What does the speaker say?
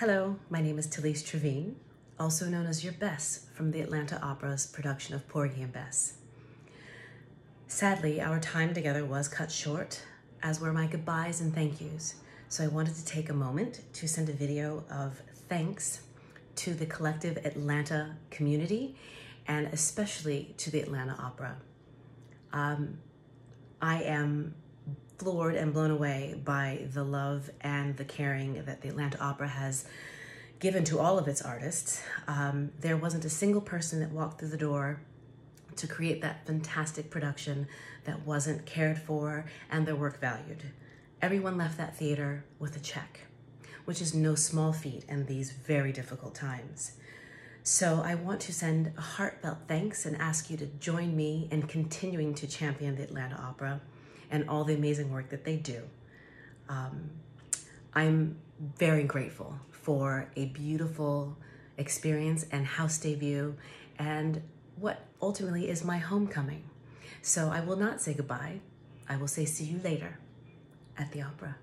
Hello, my name is Talise Trevigne, also known as Your Bess from the Atlanta Opera's production of Porgy and Bess. Sadly, our time together was cut short, as were my goodbyes and thank yous. So I wanted to take a moment to send a video of thanks to the collective Atlanta community and especially to the Atlanta Opera. Um, I am floored and blown away by the love and the caring that the Atlanta Opera has given to all of its artists. Um, there wasn't a single person that walked through the door to create that fantastic production that wasn't cared for and their work valued. Everyone left that theater with a check, which is no small feat in these very difficult times. So I want to send a heartfelt thanks and ask you to join me in continuing to champion the Atlanta Opera and all the amazing work that they do. Um, I'm very grateful for a beautiful experience and house debut and what ultimately is my homecoming. So I will not say goodbye. I will say see you later at the opera.